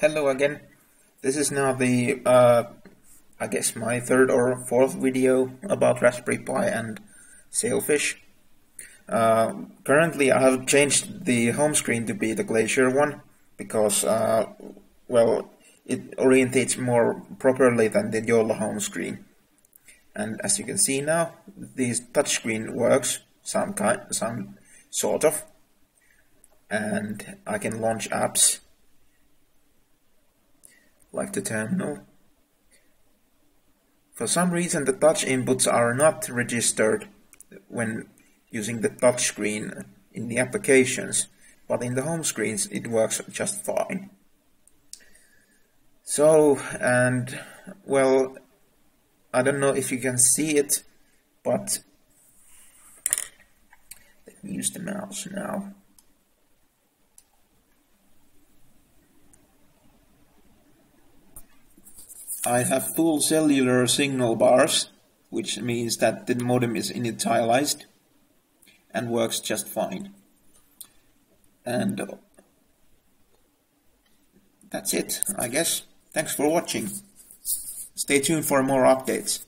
Hello again. This is now the, uh, I guess my third or fourth video about Raspberry Pi and Sailfish. Uh, currently I have changed the home screen to be the Glacier one because, uh, well, it orientates more properly than the Jolla home screen. And as you can see now, this touchscreen works some kind, some sort of, and I can launch apps like the terminal. For some reason the touch inputs are not registered when using the touch screen in the applications, but in the home screens it works just fine. So, and well, I don't know if you can see it, but let me use the mouse now. I have full cellular signal bars, which means that the modem is initialized and works just fine. And that's it, I guess. Thanks for watching. Stay tuned for more updates.